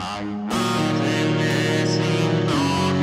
Hay ángeles y